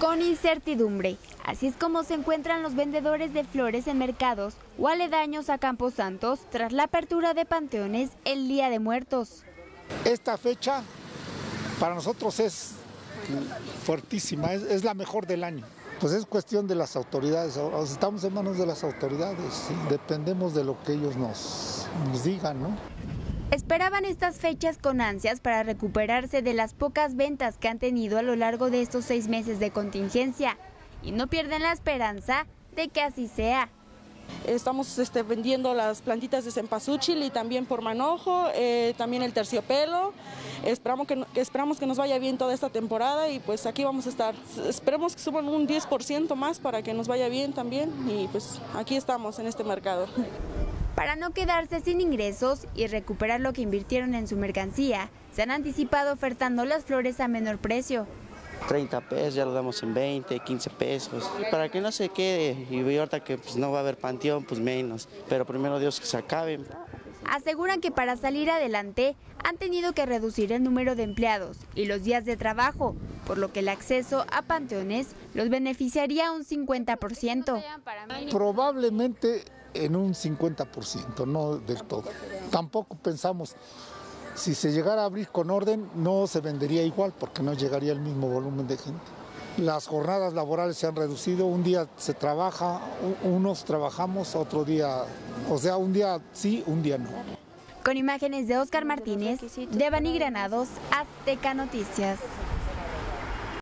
Con incertidumbre, así es como se encuentran los vendedores de flores en mercados o aledaños a Campos Santos tras la apertura de panteones el Día de Muertos. Esta fecha para nosotros es fuertísima, es, la mejor del año. Pues es cuestión de las autoridades, estamos en manos de las autoridades, dependemos de lo que ellos nos digan, ¿no? Esperaban estas fechas con ansias para recuperarse de las pocas ventas que han tenido a lo largo de estos seis meses de contingencia y no pierden la esperanza de que así sea. Estamos este, vendiendo las plantitas de cempasúchil y también por manojo, eh, también el terciopelo. Esperamos que, esperamos que nos vaya bien toda esta temporada y pues aquí vamos a estar. Esperemos que suban un 10% más para que nos vaya bien también y pues aquí estamos en este mercado. Para no quedarse sin ingresos y recuperar lo que invirtieron en su mercancía, se han anticipado ofertando las flores a menor precio. 30 pesos, ya lo damos en 20, 15 pesos. Para que no se quede, y ahorita que pues, no va a haber panteón, pues menos. Pero primero Dios que se acaben. Aseguran que para salir adelante han tenido que reducir el número de empleados y los días de trabajo, por lo que el acceso a panteones los beneficiaría un 50%. Probablemente en un 50%, no del todo. Tampoco pensamos, si se llegara a abrir con orden, no se vendería igual porque no llegaría el mismo volumen de gente. Las jornadas laborales se han reducido, un día se trabaja, unos trabajamos, otro día, o sea, un día sí, un día no. Con imágenes de Oscar Martínez, Devani Granados, Azteca Noticias.